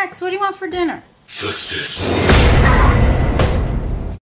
Max, what do you want for dinner? Justice.